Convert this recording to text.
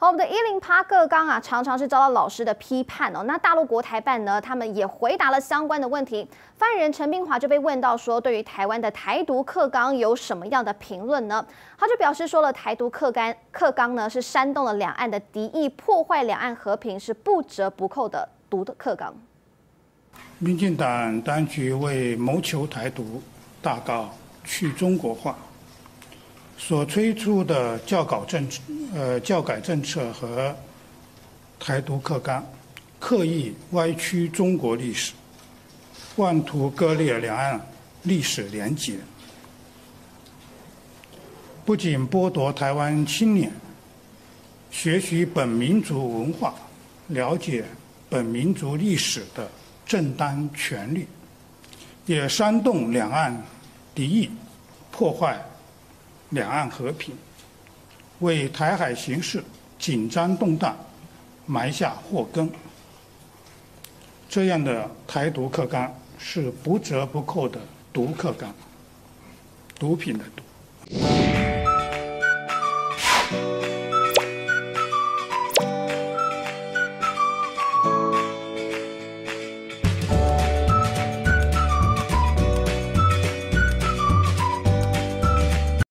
好，我们的一零八个纲啊，常常是遭到老师的批判哦。那大陆国台办呢，他们也回答了相关的问题。发言人陈冰华就被问到说，对于台湾的台独课纲有什么样的评论呢？他就表示说了，台独课纲课纲呢是煽动了两岸的敌意，破坏两岸和平，是不折不扣的独的课纲。民进党当局为谋求台独，大搞去中国化。所推出的教稿政策、呃教改政策和台独课纲，刻意歪曲中国历史，妄图割裂两岸历史连结，不仅剥夺台湾青年学习本民族文化、了解本民族历史的正当权利，也煽动两岸敌意，破坏。两岸和平，为台海形势紧张动荡埋下祸根。这样的台独客纲是不折不扣的毒客纲，毒品的毒。